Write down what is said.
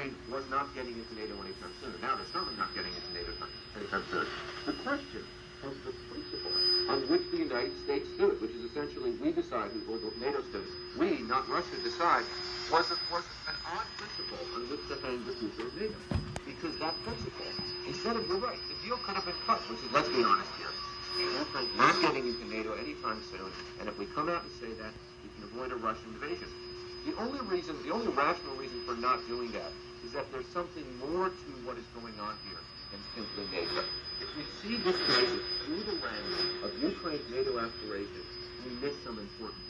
Ukraine was not getting into NATO anytime soon. Now they're certainly not getting into NATO anytime soon. The question of the principle on which the United States stood, which is essentially we decide, who, or the NATO stood, we, not Russia, decide, was, a, was an odd principle on which to hang the future of NATO. Because that principle, instead of, you're right, the deal could have been cut, which is, let's be honest here, not getting into NATO anytime soon, and if we come out and say that, we can avoid a Russian invasion. The only reason, the only rational reason for not doing that is that there's something more to what is going on here than simply NATO. If we see this crisis through the lens of Ukraine's NATO aspirations, we miss some important